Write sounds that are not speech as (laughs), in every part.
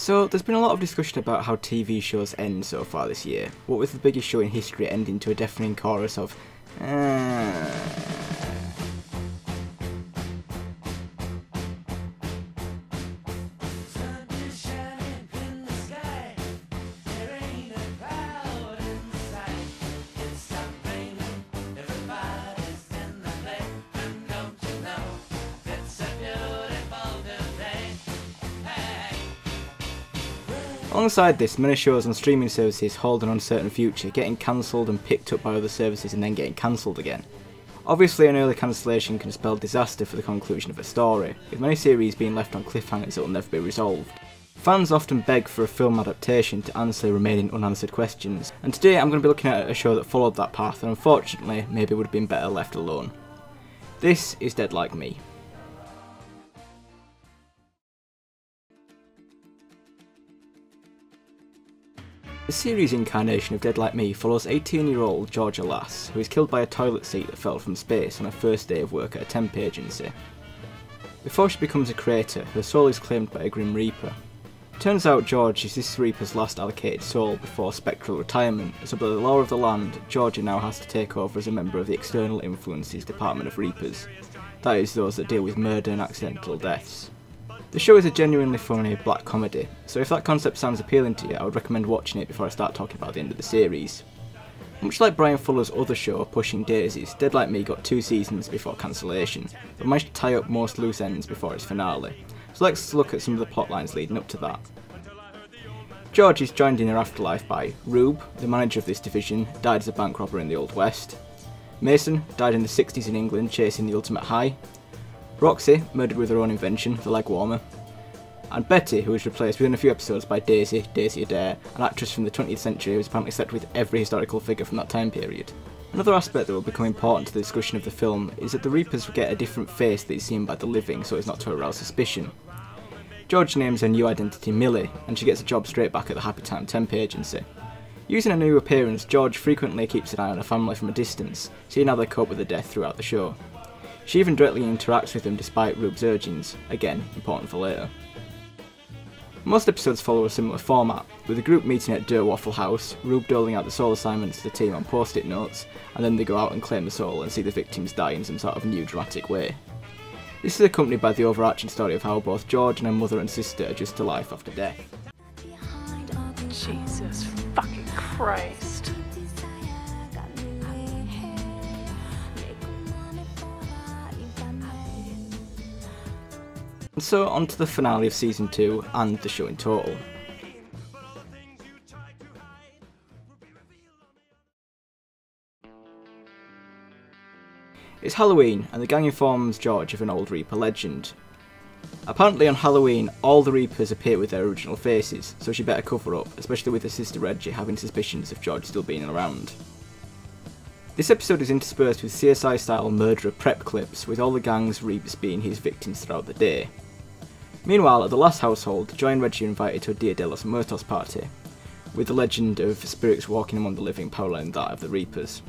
So, there's been a lot of discussion about how TV shows end so far this year. What was the biggest show in history ending to a deafening chorus of, uh... Alongside this, many shows on streaming services hold an uncertain future, getting cancelled and picked up by other services and then getting cancelled again. Obviously, an early cancellation can spell disaster for the conclusion of a story, with many series being left on cliffhangers that will never be resolved. Fans often beg for a film adaptation to answer remaining unanswered questions, and today I'm going to be looking at a show that followed that path and unfortunately maybe would have been better left alone. This is Dead Like Me. The series incarnation of Dead Like Me follows 18 year old Georgia Lass, who is killed by a toilet seat that fell from space on her first day of work at a temp agency. Before she becomes a creator, her soul is claimed by a Grim Reaper. Turns out George is this Reaper's last allocated soul before spectral retirement, so by the law of the land, Georgia now has to take over as a member of the External Influences Department of Reapers. That is, those that deal with murder and accidental deaths. The show is a genuinely funny black comedy, so if that concept sounds appealing to you, I would recommend watching it before I start talking about the end of the series. Much like Bryan Fuller's other show, Pushing Daisies, Dead Like Me got two seasons before cancellation, but managed to tie up most loose ends before its finale. So let's look at some of the plot lines leading up to that. George is joined in her afterlife by Rube, the manager of this division, died as a bank robber in the Old West. Mason died in the 60s in England chasing the ultimate high. Roxy, murdered with her own invention, the leg warmer. And Betty, who was replaced within a few episodes by Daisy, Daisy Adair, an actress from the 20th century who was apparently set with every historical figure from that time period. Another aspect that will become important to the discussion of the film is that the Reapers get a different face that is seen by the living so as not to arouse suspicion. George names her new identity Millie, and she gets a job straight back at the Happy Time temp agency. Using a new appearance, George frequently keeps an eye on her family from a distance, seeing how they cope with the death throughout the show. She even directly interacts with them despite Rube's urgings, again, important for later. Most episodes follow a similar format, with the group meeting at Der Waffle Haus, Rube doling out the soul assignments to the team on post-it notes, and then they go out and claim the soul and see the victims die in some sort of new dramatic way. This is accompanied by the overarching story of how both George and her mother and sister adjust to life after death. Jesus fucking Christ. And so on to the finale of season 2 and the show in total. It's Halloween, and the gang informs George of an old Reaper legend. Apparently on Halloween, all the Reapers appear with their original faces, so she better cover up, especially with her sister Reggie having suspicions of George still being around. This episode is interspersed with CSI style murderer prep clips, with all the gang's Reapers being his victims throughout the day. Meanwhile, at the Lass household, Joy and Reggie are invited to a Dia de los Muertos party, with the legend of spirits walking among the living paralleling that of the Reapers.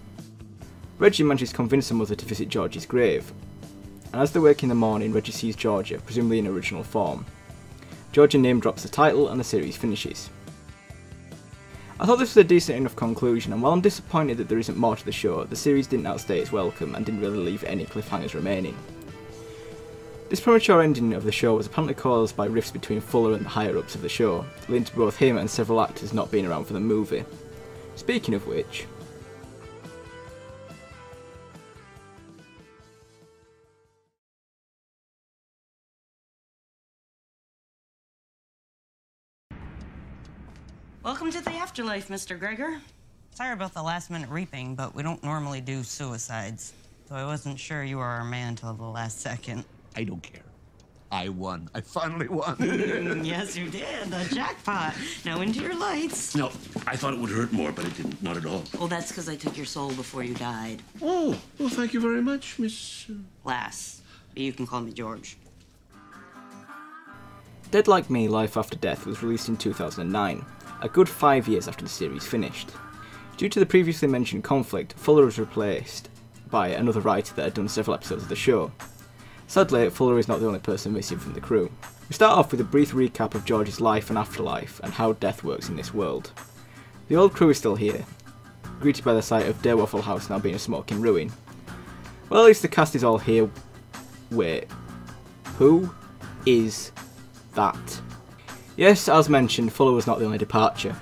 Reggie manages to convince her mother to visit George's grave, and as they wake in the morning, Reggie sees Georgia, presumably in original form. Georgia name drops the title, and the series finishes. I thought this was a decent enough conclusion, and while I'm disappointed that there isn't more to the show, the series didn't outstay its welcome and didn't really leave any cliffhangers remaining. This premature ending of the show was apparently caused by rifts between Fuller and the higher ups of the show, leading to both him and several actors not being around for the movie. Speaking of which, Welcome to the afterlife, Mr. Gregor. Sorry about the last minute reaping, but we don't normally do suicides. So I wasn't sure you were our man until the last second. I don't care. I won. I finally won. (laughs) yes, you did. The jackpot. Now into your lights. no, I thought it would hurt more, but it didn't. Not at all. Well, that's because I took your soul before you died. Oh, well, thank you very much, Miss. uh, Lass. You can call me George. Dead Like Me Life After Death was released in 2009, a good five years after the series finished. Due to the previously mentioned conflict, Fuller was replaced by another writer that had done several episodes of the show. Sadly, Fuller is not the only person missing from the crew. We start off with a brief recap of George's life and afterlife and how death works in this world. The old crew is still here, greeted by the sight of their Waffle House now being a smoking ruin. Well, at least the cast is all here. Wait, who is that? Yes, as mentioned, Fuller was not the only departure.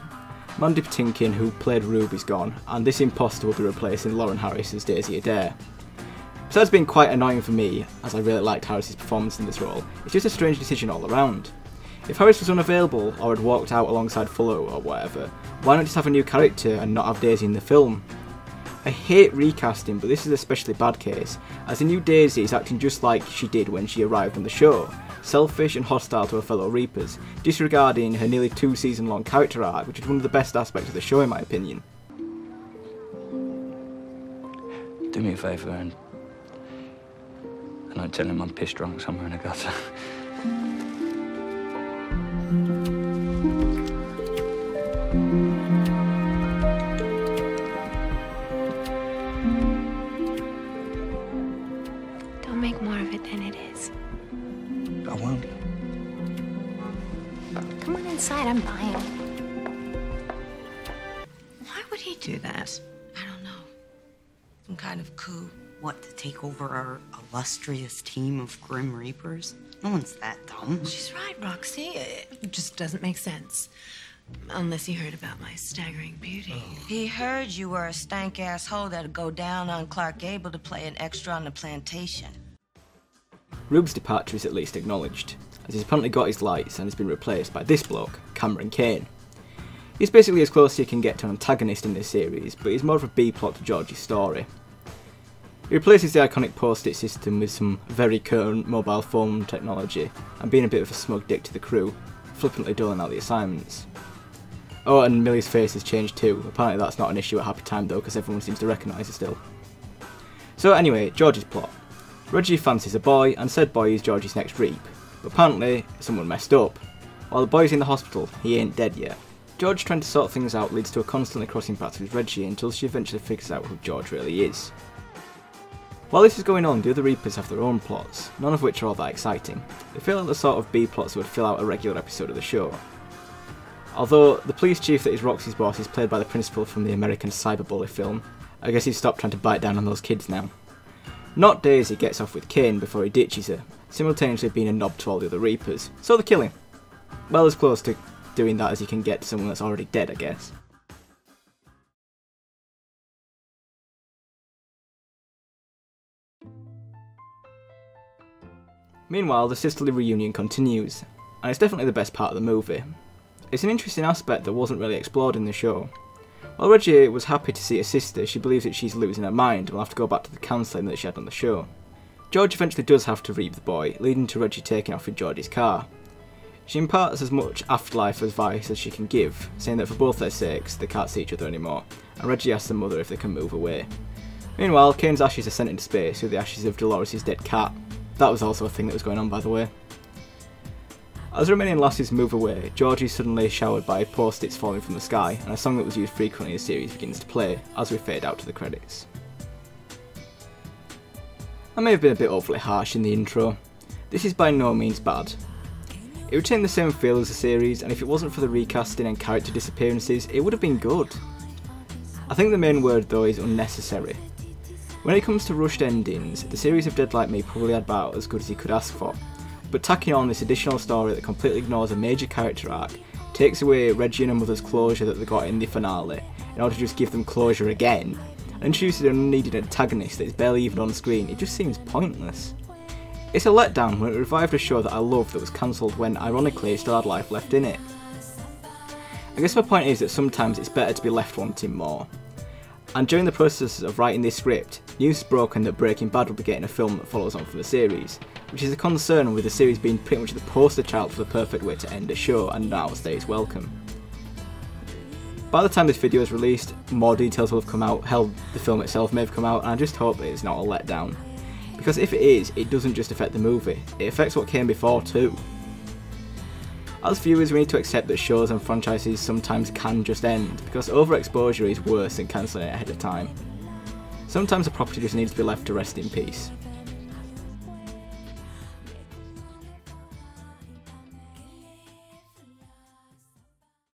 Mandy Patinkin, who played Rube, is gone, and this imposter will be replacing Laura Harris as Daisy Adair. Besides been quite annoying for me, as I really liked Harris's performance in this role, it's just a strange decision all around. If Harris was unavailable or had walked out alongside Fuller or whatever, why not just have a new character and not have Daisy in the film? I hate recasting, but this is especially bad case, as the new Daisy is acting just like she did when she arrived on the show, selfish and hostile to her fellow Reapers, disregarding her nearly two season long character arc, which is one of the best aspects of the show in my opinion. Do me a favour and. And I tell him I'm pissed drunk somewhere in a gutter. Don't make more of it than it is. I won't. Come on inside, I'm buying. Why would he do that? I don't know. Some kind of coup. What, to take over our illustrious team of Grim Reapers? No one's that dumb. She's right, Roxy. It just doesn't make sense. Unless you heard about my staggering beauty. Oh. He heard you were a stank ass hoe that'd go down on Clark Gable to play an extra on the plantation. Rube's departure is at least acknowledged, as he's apparently got his lights and has been replaced by this bloke, Cameron Kane. He's basically as close as you can get to an antagonist in this series, but he's more of a B plot to George's story. He replaces the iconic post-it system with some very current mobile phone technology, and being a bit of a smug dick to the crew, flippantly doling out the assignments. Oh, and Millie's face has changed too. Apparently that's not an issue at Happy Time though, because everyone seems to recognise her still. So anyway, George's plot. Reggie fancies a boy, and said boy is George's next reap. But apparently, someone messed up. While the boy's in the hospital, he ain't dead yet. George trying to sort things out leads to a constantly crossing paths with Reggie until she eventually figures out who George really is. While this is going on, the other Reapers have their own plots, none of which are all that exciting. They feel like the sort of B plots that would fill out a regular episode of the show. Although the police chief that is Roxy's boss is played by the principal from the American Cyberbully film, I guess he's stopped trying to bite down on those kids now. Not Daisy gets off with Kane before he ditches her, simultaneously being a knob to all the other Reapers, so they kill him. Well, as close to doing that as you can get to someone that's already dead, I guess. Meanwhile, the sisterly reunion continues, and it's definitely the best part of the movie. It's an interesting aspect that wasn't really explored in the show. While Reggie was happy to see her sister, she believes that she's losing her mind and will have to go back to the counselling that she had on the show. George eventually does have to reap the boy, leading to Reggie taking off in George's car. She imparts as much afterlife advice as she can give, saying that for both their sakes, they can't see each other anymore, and Reggie asks the mother if they can move away. Meanwhile, Kane's ashes are sent into space with the ashes of Dolores' dead cat. That was also a thing that was going on, by the way. As the remaining lasses move away, George is suddenly showered by post-its falling from the sky, and a song that was used frequently in the series begins to play as we fade out to the credits. I may have been a bit awfully harsh in the intro. This is by no means bad. It retained the same feel as the series, and if it wasn't for the recasting and character disappearances, it would have been good. I think the main word though is unnecessary. When it comes to rushed endings, the series of Dead Like Me probably had about as good as you could ask for, but tacking on this additional story that completely ignores a major character arc takes away Reggie and her mother's closure that they got in the finale in order to just give them closure again, and introduces an unneeded antagonist that is barely even on screen, it just seems pointless. It's a letdown when it revived a show that I loved that was cancelled when, ironically, it still had life left in it. I guess my point is that sometimes it's better to be left wanting more. And during the process of writing this script, news is broken that Breaking Bad will be getting a film that follows on from the series, which is a concern with the series being pretty much the poster child for the perfect way to end a show and now stays welcome. By the time this video is released, more details will have come out, hell, the film itself may have come out, and I just hope it's not a letdown. Because if it is, it doesn't just affect the movie, it affects what came before too. As viewers, we need to accept that shows and franchises sometimes can just end, because overexposure is worse than cancelling it ahead of time. Sometimes a property just needs to be left to rest in peace.